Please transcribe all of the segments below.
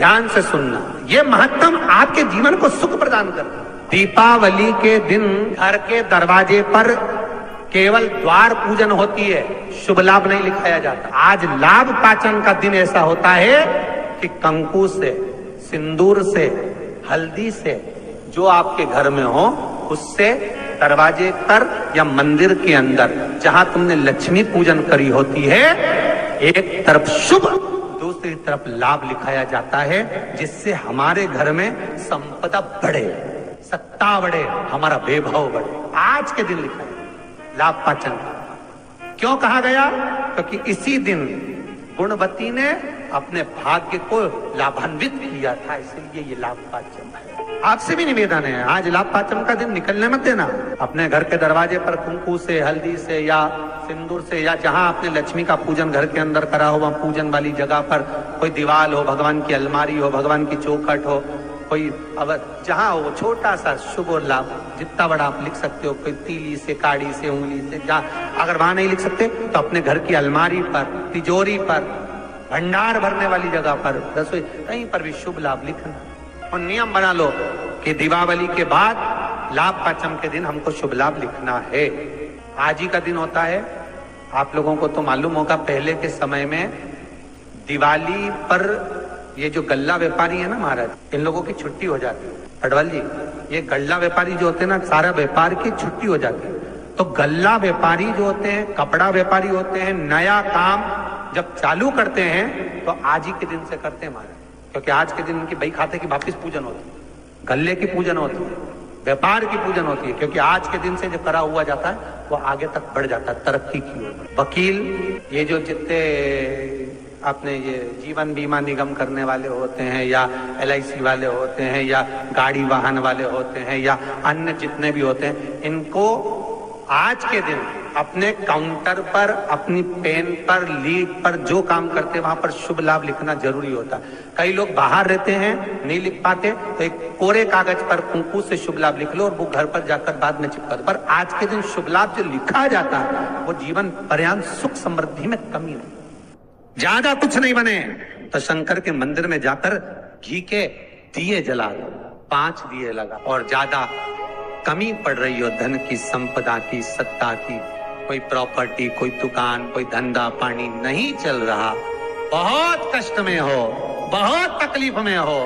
ध्यान से सुनना। ये महत्तम आपके जीवन को सुख प्रदान करता दीपावली के दिन घर के दरवाजे पर केवल द्वार पूजन होती है, शुभ लाभ नहीं लिखाया जाता। आज लाभ पाचन का दिन ऐसा होता है कि कंकु से, सिंदूर से, हल्दी से, जो आपके घर में हो, उससे दरवाजे पर या मंदिर के अंदर, जहाँ तुमने लक्ष्मी पूजन करी होती है, एक तरफ़ शुभ दूसरी तरफ़ लाभ लिखाया जाता है, जिससे हमारे घर में संपदा बढ़े। सत्ता बढ़े, हमारा वैभव बढ़े। आज के दिन लिखा है, लाभ पाचन। क्यों कहा गया? क्योंकि तो इसी दिन गुणवती ने अपने भाग्य को लाभान्वित किया था, इसलिए ये लाभ पाचन है। आपसे भी निवेदन है। आज लाभ पाचन का दिन, निकलने मत देना। अपने घर के दरवाजे पर कुंकू से, हल्दी से, या सिंदूर से, या जहाँ आपने लक्ष्मी का पूजन घर के अंदर करा हो, वहाँ पूजन वाली जगह पर कोई दीवार हो, भगवान की अलमारी हो, भगवान की चौखट हो, कोई अब जहाँ हो छोटा सा शुभ और लाभ, जितना बड़ा आप लिख सकते हो, कोई तीली से काड़ी से, उंगली से जहाँ अगर वहाँ नहीं लिख सकते तो अपने घर की अलमारी पर, तिजोरी पर, भंडार भरने वाली जगह पर, रसोई, कहीं पर भी शुभ लाभ लिखना। और नियम बना लो कि दीपावली के बाद लाभ पाचम के दिन हमको शुभ लाभ लिखना है। आज ही का दिन होता है। आप लोगों को तो मालूम होगा पहले के समय में दिवाली पर ये जो गल्ला व्यापारी है ना महाराज, इन लोगों की छुट्टी हो जाती है। अडवाल जी, ये गल्ला व्यापारी जो होते हैं ना, सारा व्यापार की छुट्टी हो जाती है। तो गल्ला व्यापारी जो होते हैं, कपड़ा व्यापारी होते हैं, नया काम जब चालू करते हैं तो आज ही के दिन से करते हैं महाराज। क्योंकि आज के दिन उनकी बही खाते की वापिस पूजन होती है। गल्ले की पूजन होती है। व्यापार की पूजन होती है। क्योंकि आज के दिन से जो करा हुआ जाता है, वो आगे तक बढ़ जाता है, तरक्की की ओर। वकील, ये जो जितने अपने ये जीवन बीमा निगम करने वाले होते हैं, या एलआईसी वाले होते हैं, या गाड़ी वाहन वाले होते हैं, या अन्य जितने भी होते हैं, इनको आज के दिन अपने काउंटर पर, अपनी पेन पर लीड पर, जो काम करते हैं, वहाँ पर शुभ लाभ लिखना ज़रूरी होता है। कई लोग बाहर रहते हैं, नहीं लिख पाते तो एक कोरे कागज़ पर कुंकू से शुभ लाभ लिख लो और वो घर पर जाकर बाद में चिपका दो। पर आज के दिन शुभ लाभ जो लिखा जाता है, वो जीवन पर्यान सुख समृद्धि में कमी नहीं ज़्यादा कुछ नहीं बने। तो शंकर के मंदिर में जाकर घी के दिए जला दो, पाँच दिए लगा। और ज़्यादा कमी पड़ रही हो, धन की, संपदा की, सत्ता की कोई प्रॉपर्टी कोई दुकान, कोई धंधा पानी नहीं चल रहा। बहुत कष्ट में हो, बहुत तकलीफ़ में हो।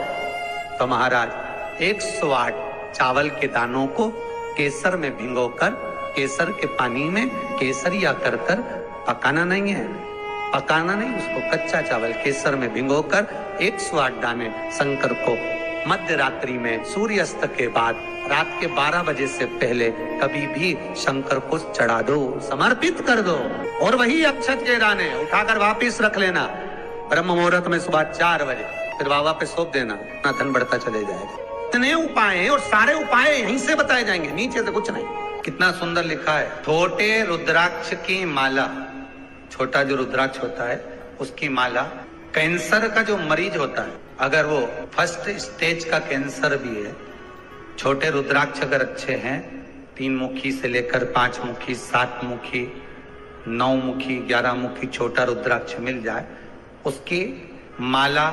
तो महाराज, एक सौ आठ चावल के दानों को केसर में भिंगो कर केसर के पानी में केसरिया कर कर पकाना नहीं है। पकाना नहीं, उसको कच्चा चावल केसर में भिंगो कर एक सौ आठ दाने शंकर को मध्य रात्रि में सूर्यास्त के बाद रात के 12 बजे से पहले कभी भी शंकर को चढ़ा दो, समर्पित कर दो। और वही अक्षत के दाने उठाकर वापिस रख लेना। ब्रह्म मुहूर्त में सुबह चार बजे, फिर बाबा पे सौंप देना अपना धन बढ़ता चले जाएगा। इतने उपाय और सारे उपाय यहीं से बताए जाएँगे, नीचे से कुछ नहीं। कितना सुंदर लिखा है, छोटे रुद्राक्ष की माला। छोटा जो रुद्राक्ष होता है, उसकी माला कैंसर का जो मरीज़ होता है, अगर वो फ़र्स्ट स्टेज का कैंसर भी है, छोटे रुद्राक्ष अगर अच्छे हैं, तीन मुखी से लेकर पाँच मुखी, सात मुखी, नौ मुखी, ग्यारह मुखी छोटा रुद्राक्ष मिल जाए, उसकी माला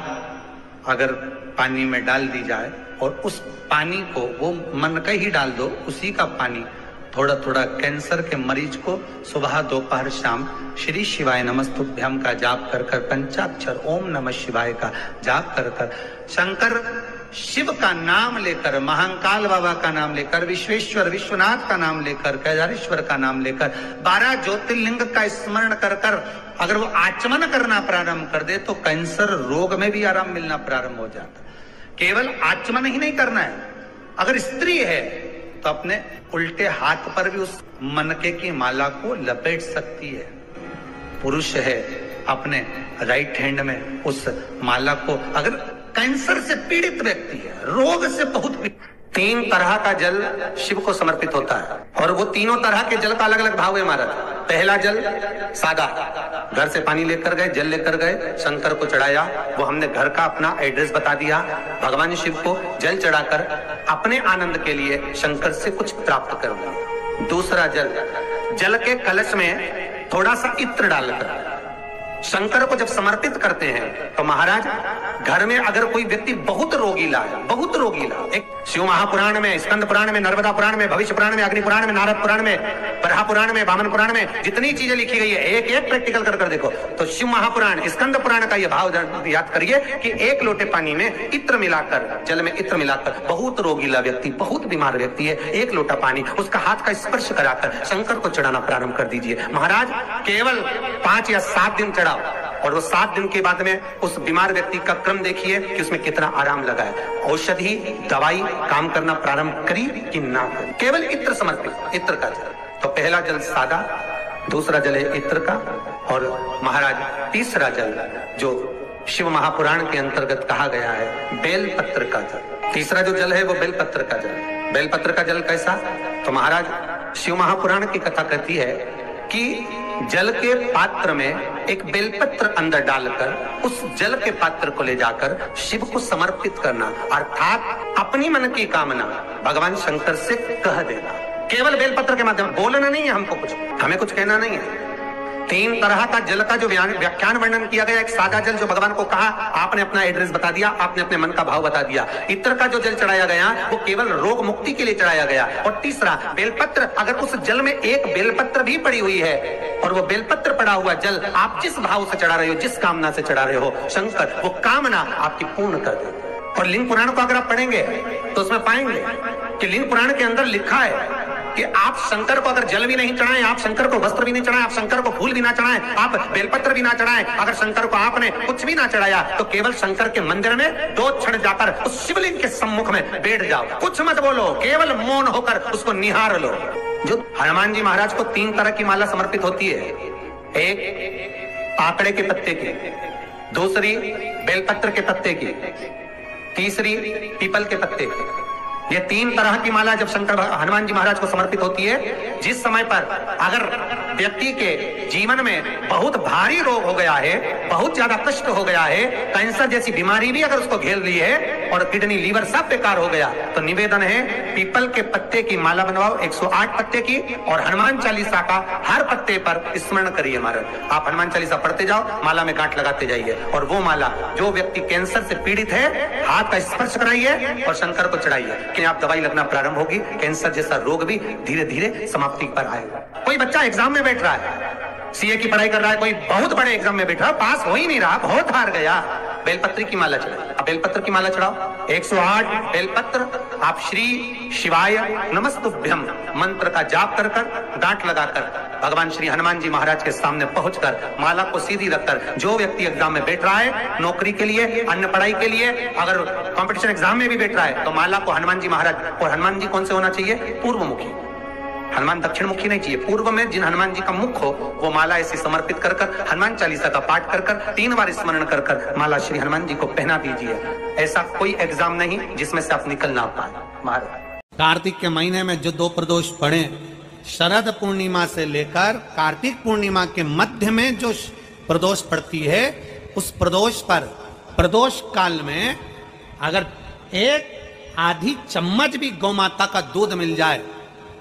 अगर पानी में डाल दी जाए और उस पानी को, वो मन का ही डाल दो, उसी का पानी थोड़ा थोड़ा कैंसर के मरीज़ को सुबह दोपहर शाम श्री शिवाय नमस्तुभ्यम का जाप कर कर पंचाक्षर ओम नमः शिवाय का जाप कर कर शंकर शिव का नाम लेकर, महाकाल बाबा का नाम लेकर, विश्वेश्वर विश्वनाथ का नाम लेकर कैदारेश्वर का नाम लेकर, बारह ज्योतिर्लिंग का स्मरण कर कर अगर वो आचमन करना प्रारंभ कर दे तो कैंसर रोग में भी आराम मिलना प्रारंभ हो जाता। केवल आचमन ही नहीं करना है। अगर स्त्री है तो अपने उल्टे हाथ पर भी उस मनके की माला को लपेट सकती है। पुरुष है, अपने राइट हैंड में उस माला को अगर कैंसर से पीड़ित व्यक्ति है, रोग से बहुत तीन तरह का जल शिव को समर्पित होता है और वो तीनों तरह के जल का अलग अलग भाव है। महाराज पहला जल सादा घर से पानी लेकर गए, जल लेकर गए, शंकर को चढ़ाया। वो हमने घर का अपना एड्रेस बता दिया। भगवान शिव को जल चढ़ाकर अपने आनंद के लिए शंकर से कुछ प्राप्त करूँगा। दूसरा जल। जल के कलश में थोड़ा सा इत्र डालकर शंकर को जब समर्पित करते हैं तो महाराज, घर में अगर कोई व्यक्ति बहुत रोगीला है बहुत रोगीला एक शिव महापुराण में, स्कंद पुराण में, नर्मदा पुराण में, भविष्य पुराण में, अग्नि पुराण में, नारद पुराण में बरहा पुराण में, बामन पुराण में, जितनी चीज़ें लिखी गई है एक एक प्रैक्टिकल कर कर देखो। तो शिव महापुराण, स्कंद पुराण का यह भाव याद करिए कि एक लोटे पानी में इत्र मिलाकर, जल में इत्र मिलाकर, बहुत रोगीला व्यक्ति, बहुत बीमार व्यक्ति है, एक लोटा पानी, उसका हाथ का स्पर्श कराकर, शंकर को चढ़ाना प्रारंभ कर दीजिए। महाराज, केवल पाँच या सात दिन चढ़ाओ। और वो सात दिन के बाद में उस बीमार व्यक्ति का क्रम देखिए कि उसमें कितना आराम लगा है। औषधि, दवाई, काम करना प्रारंभ करी कि ना केवल इत्र समर्पित इत्र का जल। तो पहला जल सादा, दूसरा जल है इत्र का, और महाराज तीसरा जल, जो शिव महापुराण के अंतर्गत कहा गया है, बेलपत्र का जल। तीसरा जो जल है वो बेलपत्र का जल। बेलपत्र का जल कैसा? तो महाराज, शिव महापुराण की कथा कहती है कि जल के पात्र में एक बेलपत्र अंदर डालकर, उस जल के पात्र को ले जाकर शिव को समर्पित करना, अर्थात अपनी मन की कामना भगवान शंकर से कह देना। केवल बेलपत्र के माध्यम बोलना नहीं है हमको कुछ। हमें कुछ कहना नहीं है। तीन तरह का जल का जो व्याख्यान वर्णन किया गया, एक सादा जल जो भगवान को कहा, आपने अपना एड्रेस बता दिया, आपने अपने मन का भाव बता दिया। इत्र का जो जल चढ़ाया गया, वो केवल रोग मुक्ति के लिए चढ़ाया गया। और तीसरा, बेलपत्र, अगर उस जल में एक बेलपत्र भी पड़ी हुई है, और वो बेलपत्र पड़ा हुआ जल आप जिस भाव से चढ़ा रहे हो, जिस कामना से चढ़ा रहे हो, शंकर, वो कामना आपकी पूर्ण कर दे और लिंग पुराण को अगर आप पढ़ेंगे तो उसमें पाएँगे कि लिंग पुराण के अंदर लिखा है कि आप शंकर को अगर जल भी नहीं चढ़ाएँ, आप शंकर को वस्त्र भी नहीं चढ़ाएँ, आप शंकर को फूल भी ना चढ़ाएँ, आप बेलपत्र भी ना चढ़ाएँ, अगर शंकर को आपने कुछ भी ना चढ़ाया तो केवल शंकर के मंदिर में दो क्षण जाकर उस शिवलिंग के सम्मुख में बैठ जाओ। कुछ मत बोलो, केवल मौन होकर उसको निहार लो। जो हनुमान जी महाराज को तीन तरह की माला समर्पित होती है। एक, आंकड़े के पत्ते की। दूसरी, बेलपत्र के पत्ते की। तीसरी, पीपल के पत्ते की। ये तीन तरह की माला जब शंकर हनुमान जी महाराज को समर्पित होती है, जिस समय पर अगर व्यक्ति के जीवन में बहुत भारी रोग हो गया है, बहुत ज़्यादा कष्ट हो गया है, कैंसर जैसी बीमारी भी अगर उसको घेर ली है और किडनी, लीवर सब बेकार हो गया तो निवेदन है, पीपल के पत्ते की माला बनवाओ 108 पत्ते की और हनुमान चालीसा का हर पत्ते पर स्मरण करिए महाराज। आप हनुमान चालीसा पढ़ते जाओ, माला में गांठ लगाते जाइए और वो माला जो व्यक्ति कैंसर से पीड़ित है, हाथ का स्पर्श कराइए और शंकर को चढ़ाइए। कि आप दवाई लगना प्रारंभ होगी, कैंसर जैसा रोग भी धीरे धीरे समाप्ति पर आएगा। कोई बच्चा एग्ज़ाम में बैठ रहा है सीए की पढ़ाई कर रहा है, कोई बहुत बड़े एग्ज़ाम में बैठा, पास हो ही नहीं रहा, बहुत हार गया। बेलपत्र की माला चढ़ाओ। बेलपत्र की माला चढ़ाओ। 108 बेलपत्र। आप श्री शिवाय नमस्तुभ्यम मंत्र का जाप कर कर, डांट लगाकर भगवान श्री हनुमान जी महाराज के सामने पहुंचकर माला को सीधी रखकर जो व्यक्ति एग्ज़ाम में बैठ रहा है, नौकरी के लिए, अन्य पढ़ाई के लिए, अगर कॉम्पिटिशन एग्ज़ाम में भी बैठ रहा है तो माला को हनुमान जी महाराज, और हनुमान जी कौन से होना चाहिए? पूर्व मुखी हनुमान दक्षिण मुखी नहीं चाहिए। पूर्व में जिन हनुमान जी का मुख हो, वो माला ऐसी समर्पित कर कर, हनुमान चालीसा का पाठ कर कर, तीन बार स्मरण कर कर, माला श्री हनुमान जी को पहना दीजिए। ऐसा कोई एग्ज़ाम नहीं जिसमें से आप निकल ना पाए। महाराज। कार्तिक के महीने में जो दो प्रदोष पढ़े शरद पूर्णिमा से लेकर कार्तिक पूर्णिमा के मध्य में जो प्रदोष पड़ती है, उस प्रदोष पर, प्रदोष काल में अगर एक आधी चम्मच भी गौ माता का दूध मिल जाए,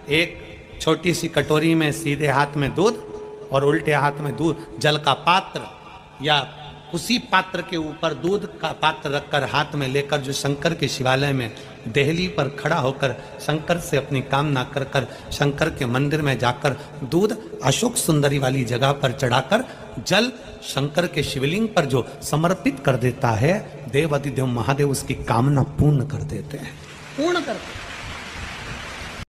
एक छोटी सी कटोरी में सीधे हाथ में दूध और उल्टे हाथ में दूध, जल का पात्र या उसी पात्र के ऊपर दूध का पात्र रखकर हाथ में लेकर जो शंकर के शिवालय में दहली पर खड़ा होकर शंकर से अपनी कामना कर कर शंकर के मंदिर में जाकर दूध अशोक सुंदरी वाली जगह पर चढ़ाकर जल शंकर के शिवलिंग पर जो समर्पित कर देता है देव अधिदेव महादेव उसकी कामना पूर्ण कर देते हैं। पूर्ण करते हैं।